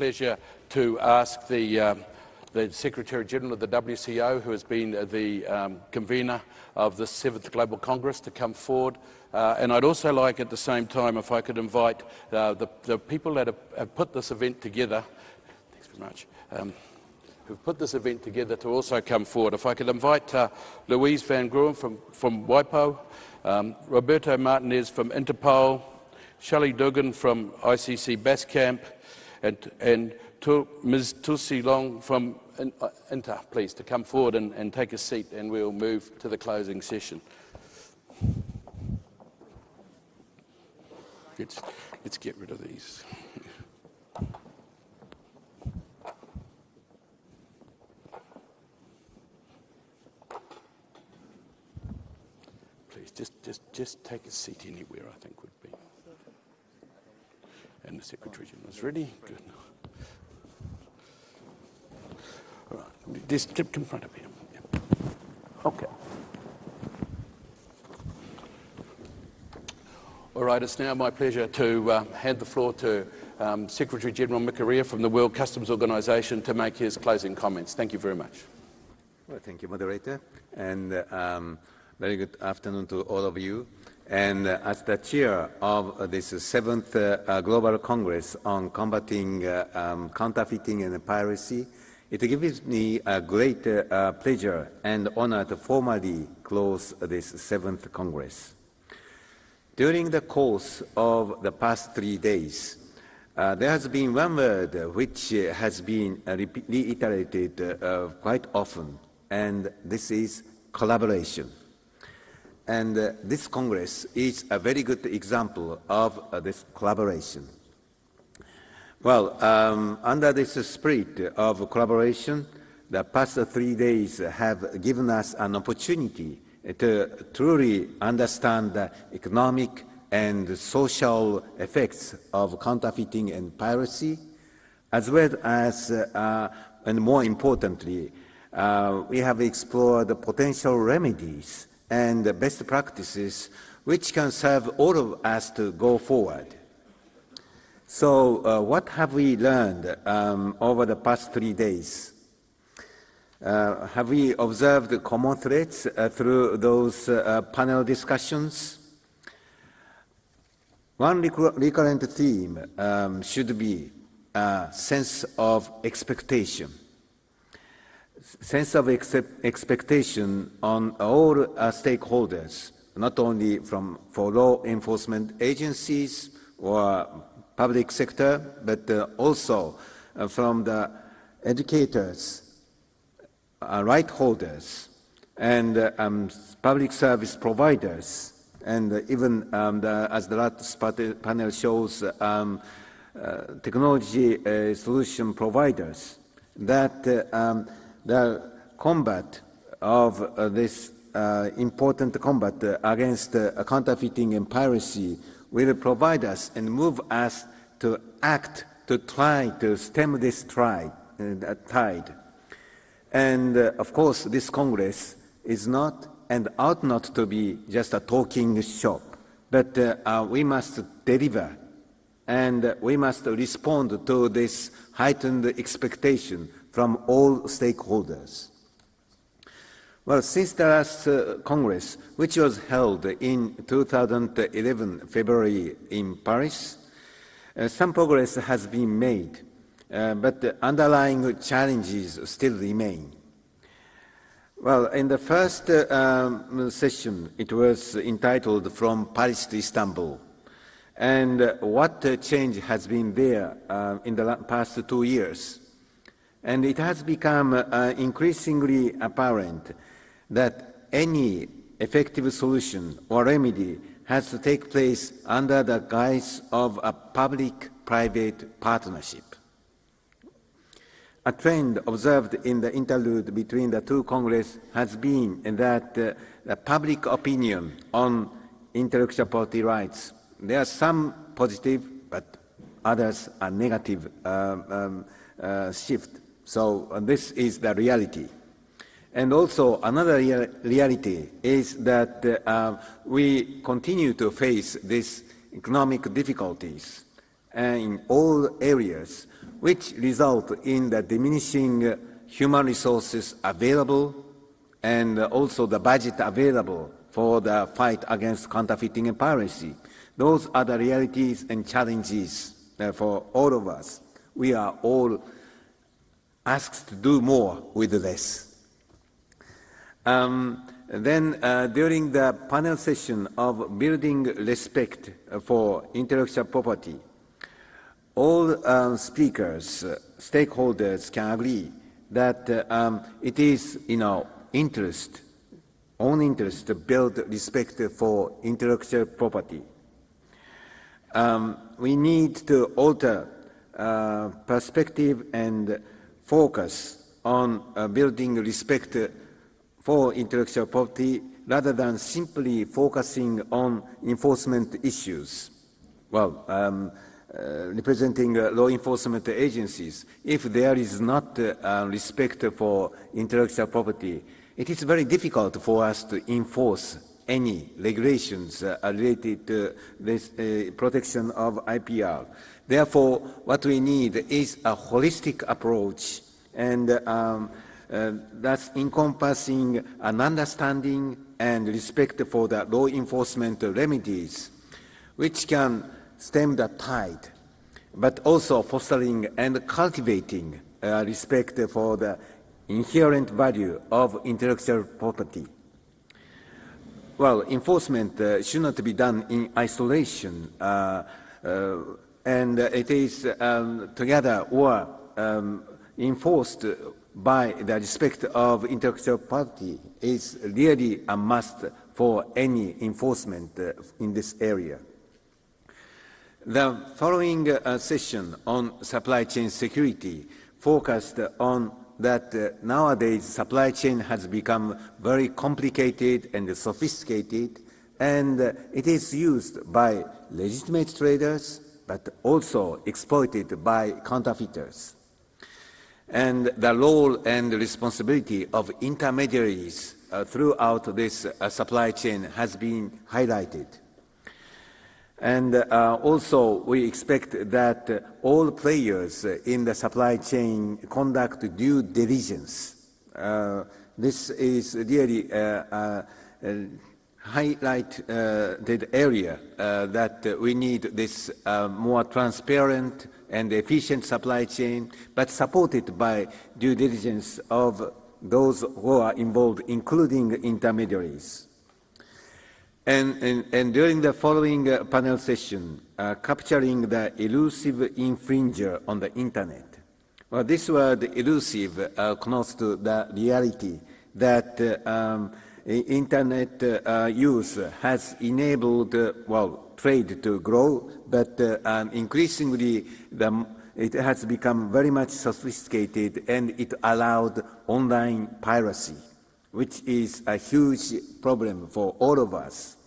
pleasure to ask the, um, the Secretary General of the WCO, who has been the um, convener of the seventh Global Congress, to come forward. Uh, and I'd also like, at the same time, if I could invite uh, the, the, people that have, have, put this event together. Thanks very much. Um, who've put this event together to also come forward. If I could invite uh, Louise Van Greunen from, from WIPO, um, Roberto Martinez from Interpol, Shelley Dugan from ICC BASCAP, and, and to Ms. Tulsi Long from uh, INTA, please, to come forward and, and take a seat, and we'll move to the closing session. Let's, let's get rid of these. Please, just, just, just take a seat anywhere, I think would be. And the Secretary General is ready? Good. All right, just come in front of him. Okay. All right, it's now my pleasure to uh, hand the floor to um, Secretary General Mikuriya from the World Customs Organization to make his closing comments. Thank you very much. Well, thank you, Moderator, and um, very good afternoon to all of you. And as the chair of this seventh uh, Global Congress on combating uh, um, counterfeiting and piracy, it gives me a great uh, pleasure and honor to formally close this seventh Congress. During the course of the past three days, uh, there has been one word which has been reiterated uh, quite often, and this is collaboration. And uh, this Congress is a very good example of uh, this collaboration. Well, um, under this spirit of collaboration, the past three days have given us an opportunity to truly understand the economic and social effects of counterfeiting and piracy, as well as, uh, and more importantly, uh, we have explored potential remedies and best practices which can serve all of us to go forward. So, uh, what have we learned um, over the past three days? Uh, have we observed common threats uh, through those uh, panel discussions? One recurrent theme um, should be a sense of expectation. Sense of ex expectation on all uh, stakeholders, not only from for law enforcement agencies or public sector, but uh, also uh, from the educators, right holders and um, public service providers, and even um, the, as the last panel shows, um, uh, technology uh, solution providers, that uh, um, the combat of this important combat against counterfeiting and piracy will provide us and move us to act to try to stem this tide. And uh, of course, this Congress is not and ought not to be just a talking shop, but uh, uh, we must deliver and we must respond to this heightened expectation from all stakeholders. Well, since the last uh, Congress, which was held in 2011 February in Paris, uh, some progress has been made uh, but the underlying challenges still remain. Well, in the first uh, um, session, it was entitled From Paris to Istanbul. And uh, what change has been there uh, in the past two years? And it has become uh, increasingly apparent that any effective solution or remedy has to take place under the guise of a public-private partnership. A trend observed in the interlude between the two Congress has been that uh, the public opinion on intellectual property rights, there are some positive, but others are negative um, um, uh, shift. So uh, this is the reality. And also another rea reality is that uh, we continue to face these economic difficulties in all areas which result in the diminishing human resources available and also the budget available for the fight against counterfeiting and piracy. Those are the realities and challenges uh, for all of us. We are all asked to do more with less. Um, then, uh, during the panel session of Building Respect for Intellectual Property, all uh, speakers, uh, stakeholders can agree that uh, um, it is in our interest, own interest, to build respect for intellectual property. Um, we need to alter uh, perspective and focus on uh, building respect for intellectual property rather than simply focusing on enforcement issues. Well, um, uh, representing uh, law enforcement agencies, if there is not uh, respect for intellectual property, it is very difficult for us to enforce any regulations uh, related to this uh, protection of IPR. Therefore, what we need is a holistic approach and um, uh, that's encompassing an understanding and respect for the law enforcement remedies, which can stem the tide, but also fostering and cultivating uh, respect for the inherent value of intellectual property. Well, enforcement uh, should not be done in isolation, uh, uh and it is um, together or um, enforced by the respect of intellectual property is really a must for any enforcement uh, in this area. The following session on supply chain security focused on that uh, nowadays supply chain has become very complicated and sophisticated and uh, it is used by legitimate traders but also exploited by counterfeiters. And the role and responsibility of intermediaries uh, throughout this uh, supply chain has been highlighted. And uh, also, we expect that uh, all players in the supply chain conduct due diligence. Uh, this is really a, a highlighted area uh, that we need this uh, more transparent and efficient supply chain, but supported by due diligence of those who are involved, including intermediaries. And, and, and during the following uh, panel session, uh, capturing the elusive infringer on the internet. Well, this word elusive uh, connotes to the reality that uh, um, internet uh, use has enabled, uh, well, trade to grow, but um, increasingly the, it has become very much sophisticated and it allowed online piracy, which is a huge problem for all of us.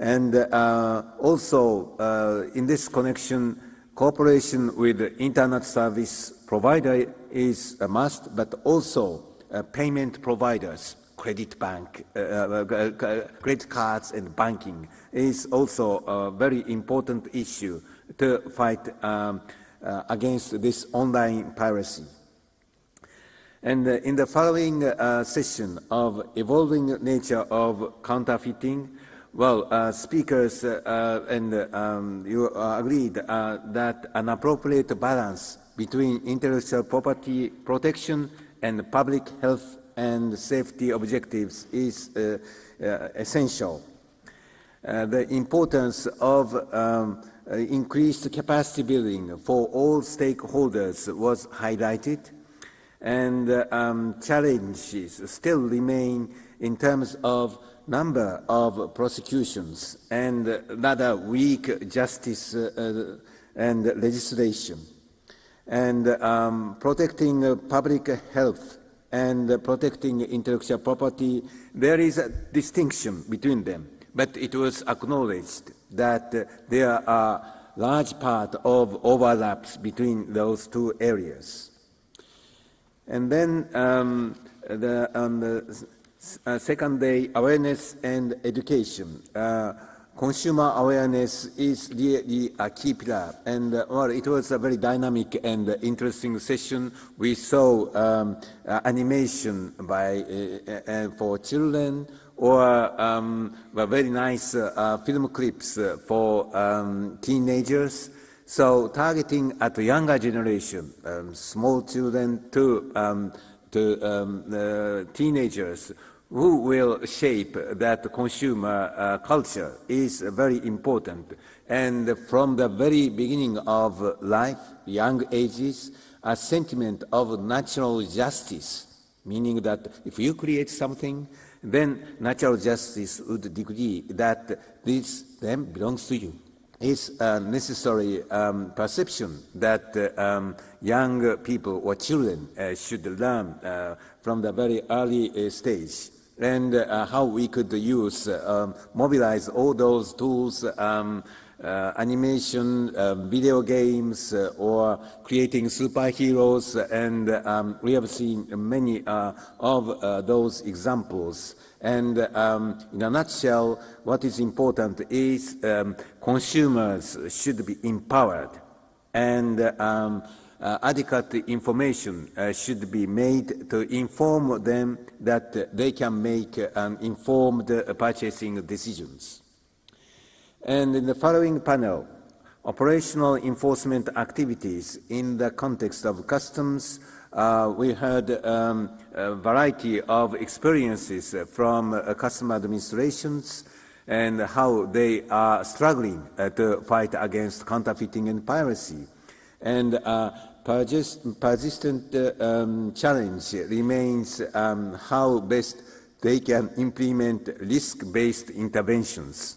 And uh, also, uh, in this connection, cooperation with internet service provider is a must, but also uh, payment providers, credit bank, uh, uh, uh, credit cards and banking is also a very important issue to fight um, against this online piracy. And in the following session of evolving nature of counterfeiting, well, uh, speakers uh, uh, and um, you agreed uh, that an appropriate balance between intellectual property protection and public health and safety objectives is uh, uh, essential. the importance of um, increased capacity building for all stakeholders was highlighted, and um, challenges still remain in terms of number of prosecutions and rather weak justice uh, and legislation. And um, protecting public health and protecting intellectual property, there is a distinction between them. But it was acknowledged that there are large part of overlaps between those two areas. And then um, the, on the uh, second day, awareness and education. Uh, consumer awareness is the, the key pillar. And uh, well, it was a very dynamic and interesting session. We saw um, uh, animation by, uh, uh for children or um, very nice film clips for um, teenagers. So targeting at the younger generation, um, small children to, um, to um, teenagers, who will shape that consumer uh, culture is very important. And from the very beginning of life, young ages, a sentiment of natural justice, meaning that if you create something, then natural justice would decree that this then belongs to you. It's a necessary um, perception that uh, um, young people or children uh, should learn uh, from the very early uh, stage. And uh, how we could use, um, mobilize all those tools, um, uh, animation, uh, video games, uh, or creating superheroes, and um, we have seen many uh, of uh, those examples. And um, in a nutshell, what is important is um, consumers should be empowered and um, uh, adequate information should be made to inform them that they can make um, informed purchasing decisions. And in the following panel, operational enforcement activities in the context of customs, uh, we heard um, a variety of experiences from uh, administrations and how they are struggling uh, to fight against counterfeiting and piracy. And uh, persist, persistent uh, um, challenge remains um, how best they can implement risk-based interventions.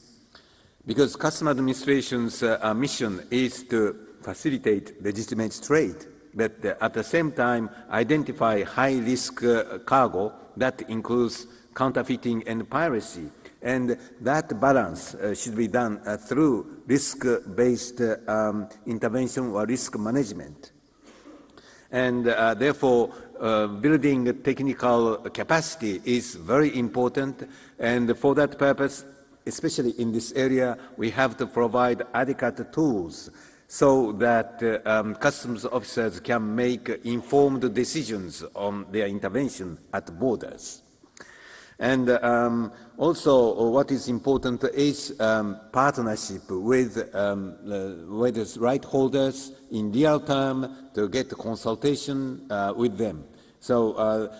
Because customs administration's uh, mission is to facilitate legitimate trade, but uh, at the same time identify high-risk uh, cargo that includes counterfeiting and piracy. And that balance uh, should be done uh, through risk-based uh, um, intervention or risk management. And uh, therefore, uh, building technical capacity is very important. And for that purpose, especially in this area, we have to provide adequate tools so that uh, um, customs officers can make informed decisions on their intervention at borders. And um, also, what is important is um, partnership with, um, uh, with right holders in real time to get consultation uh, with them. So, uh,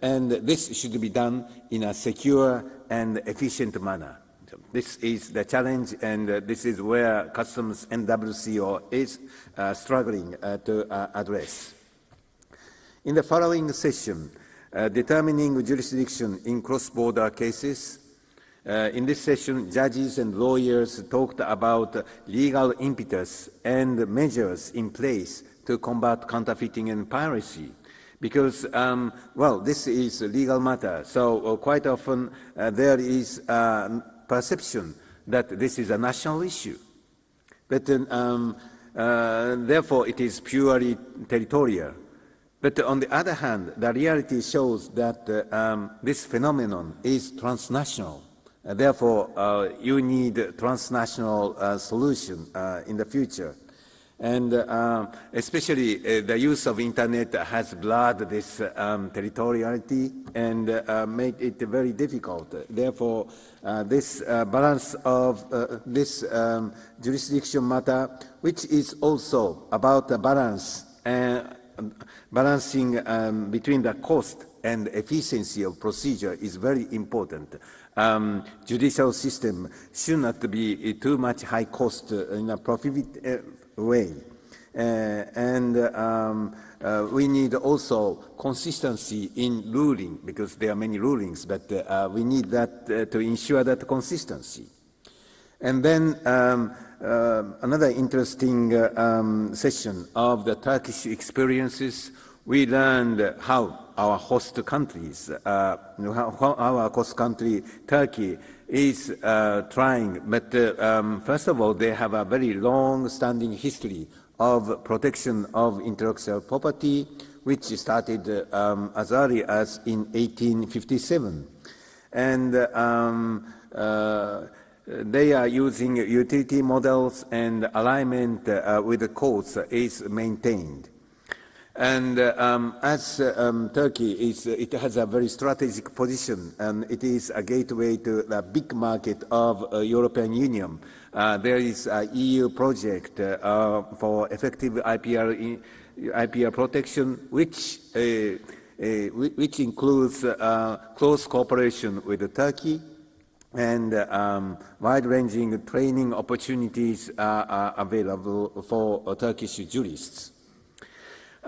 and this should be done in a secure and efficient manner. This is the challenge, and uh, this is where customs and WCO is uh, struggling to address. In the following session, uh, determining jurisdiction in cross-border cases. Uh, in this session, judges and lawyers talked about legal impetus and measures in place to combat counterfeiting and piracy. Because, um, well, this is a legal matter, so uh, quite often uh, there is a perception that this is a national issue. But um, uh, therefore, it is purely territorial. But on the other hand, the reality shows that uh, um, this phenomenon is transnational. Uh, therefore, uh, you need transnational uh, solution uh, in the future. And uh, especially the use of internet has blurred this um, territoriality and made it very difficult. Therefore, this balance of this um, jurisdiction matter, which is also about the balance and balancing um, between the cost and efficiency of procedure is very important. Um, judicial system should not be too much high cost in a profit uh, way. Uh, and um, uh, we need also consistency in ruling because there are many rulings, but uh, we need that uh, to ensure that consistency. And then um, uh, another interesting uh, um, session of the Turkish experiences. We learned how our host countries, uh, how our host country, Turkey, is uh, trying. But uh, um, first of all, they have a very long-standing history of protection of intellectual property, which started um, as early as in 1857. And um, uh, they are using utility models and alignment uh, with the courts is maintained. And uh, um, as uh, um, Turkey is, it has a very strategic position, and it is a gateway to the big market of uh, European Union. there is a EU project for effective IPR, IPR protection, which uh, which includes uh, close cooperation with Turkey and um, wide-ranging training opportunities are, available for uh, Turkish jurists.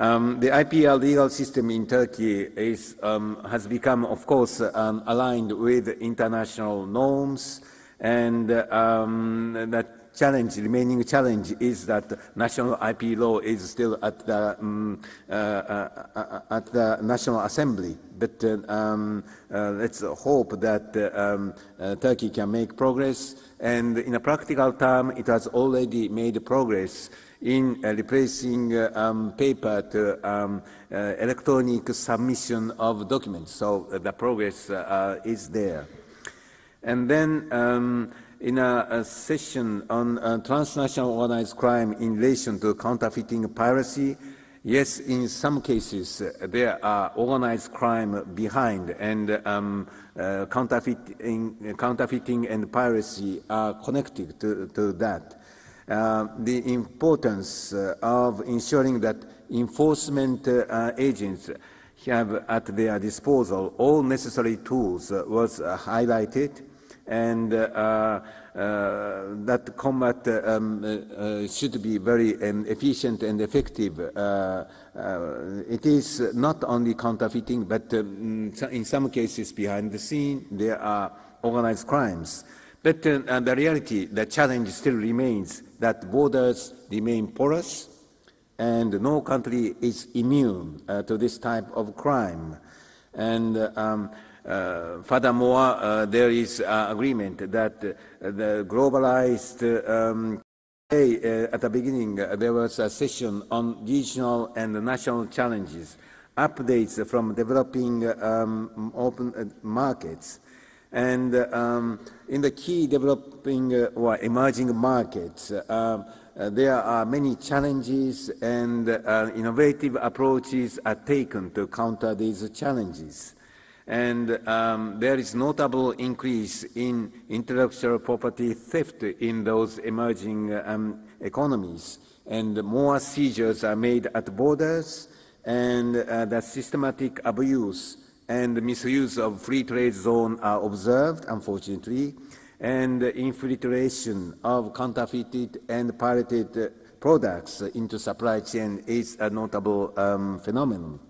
Um, the IPR legal system in Turkey is, um, has become, of course, um, aligned with international norms and um, that challenge, remaining challenge is that national IP law is still at the, um, uh, uh, uh, at the National Assembly. But uh, um, uh, let's hope that Turkey can make progress. And in a practical term, it has already made progress in replacing um, paper to um, electronic submission of documents. So the progress is there. And then um, in a, a session on uh, transnational organized crime in relation to counterfeiting piracy, yes, in some cases uh, there are organized crime behind, and um, uh, counterfeiting, counterfeiting and piracy are connected to, to that. Uh, the importance uh, of ensuring that enforcement uh, agents have at their disposal all necessary tools was highlighted and that combat um, should be very um, efficient and effective. it is not only counterfeiting, but um, in some cases behind the scene there are organized crimes. But uh, the reality, the challenge still remains that borders remain porous and no country is immune uh, to this type of crime. And um, uh, furthermore, uh, there is uh, agreement that the globalized um, at the beginning, there was a session on regional and national challenges, updates from developing um, open markets. And um, in the key developing or emerging markets, uh, there are many challenges and uh, innovative approaches are taken to counter these challenges. And um, there is notable increase in intellectual property theft in those emerging um, economies, and more seizures are made at borders, and uh, the systematic abuse and misuse of free trade zone are observed, unfortunately, and infiltration of counterfeited and pirated products into supply chain is a notable um, phenomenon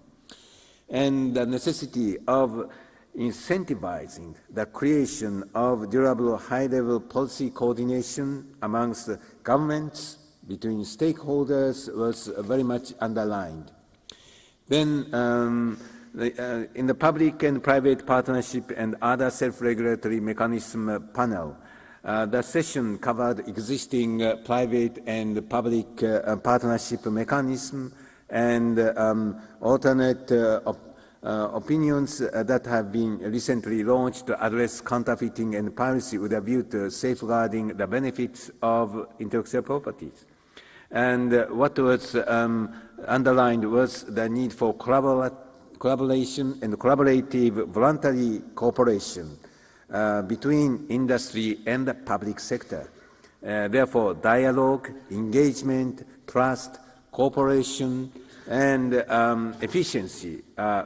and the necessity of incentivizing the creation of durable high-level policy coordination amongst governments between stakeholders was very much underlined. Then, um, uh, in the public and private partnership and other self-regulatory mechanism panel, uh, the session covered existing uh, private and public uh, partnership mechanism and um, alternate uh, op uh, opinions uh, that have been recently launched to address counterfeiting and piracy with a view to safeguarding the benefits of intellectual properties. And uh, what was um, underlined was the need for collabor collaboration and collaborative voluntary cooperation uh, between industry and the public sector. Uh, therefore, dialogue, engagement, trust, cooperation, and um, efficiency, uh,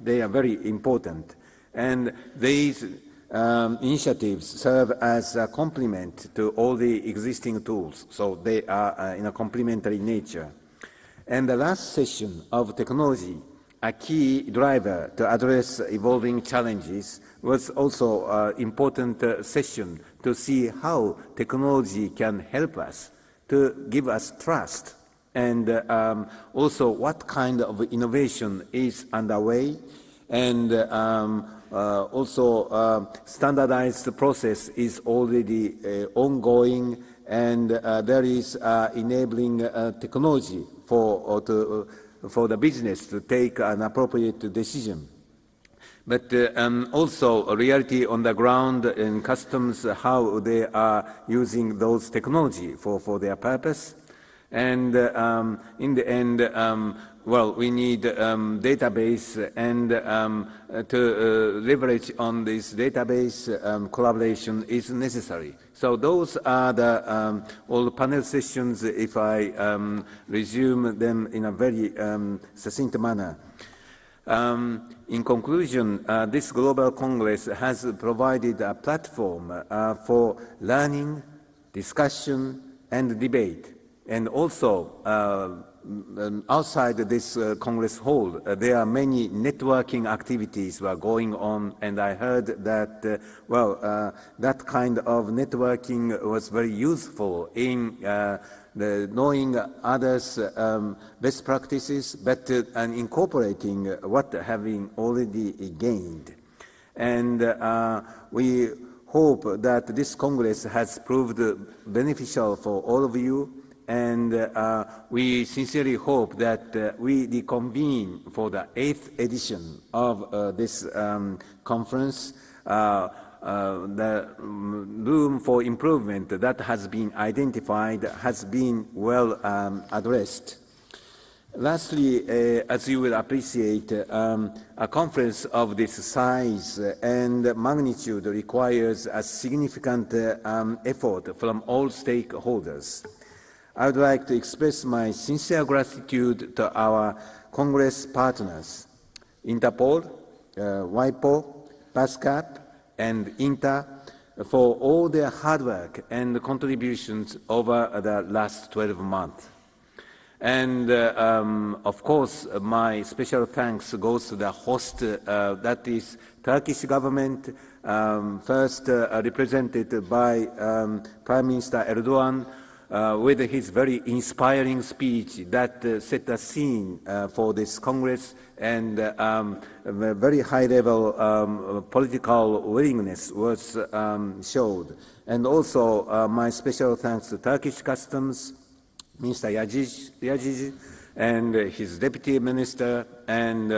they are very important. And these um, initiatives serve as a complement to all the existing tools, so they are uh, in a complementary nature. And the last session of technology, a key driver to address evolving challenges, was also an important uh, session to see how technology can help us to give us trust and um, also what kind of innovation is underway, and um, uh, also uh, standardized process is already uh, ongoing, and uh, there is uh, enabling uh, technology for, to, for the business to take an appropriate decision. but uh, um, also reality on the ground in customs, how they are using those technology for, for their purpose. And uh, um, in the end, um, well, we need um, database and um, uh, to uh, leverage on this database um, collaboration is necessary. So those are the um, all panel sessions if I um, resume them in a very um, succinct manner. in conclusion, uh, this Global Congress has provided a platform uh, for learning, discussion, and debate, and also uh, um, outside this uh, Congress hall, uh, there are many networking activities were going on, and I heard that, uh, well, uh, that kind of networking was very useful in uh, the knowing others' um, best practices, but uh, and incorporating what having already gained. And we hope that this Congress has proved beneficial for all of you and uh, we sincerely hope that uh, we reconvene for the eighth edition of uh, this um, conference. Uh, uh, the room for improvement that has been identified has been well um, addressed. Lastly, uh, as you will appreciate, um, a conference of this size and magnitude requires a significant um, effort from all stakeholders. I would like to express my sincere gratitude to our Congress partners, Interpol, uh, WIPO, BASCAP, and INTA, for all their hard work and contributions over the last 12 months. And uh, um, of course, my special thanks goes to the host, uh, that is Turkish government, um, first uh, represented by um, Prime Minister Erdogan, uh, with his very inspiring speech that uh, set the scene uh, for this Congress and uh, um, a very high level um, political willingness was um, showed. And also uh, my special thanks to Turkish Customs, Minister Yazıcı, and his deputy minister and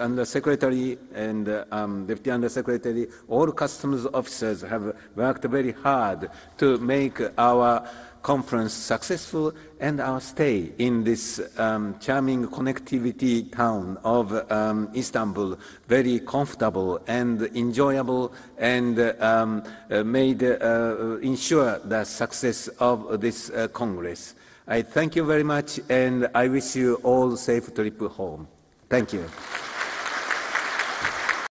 um, Secretary, and um, Deputy Undersecretary, all customs officers have worked very hard to make our conference successful and our stay in this um, charming connectivity town of um, Istanbul very comfortable and enjoyable and um, uh, made uh, ensure the success of this uh, Congress. I thank you very much and I wish you all safe trip home. Thank you.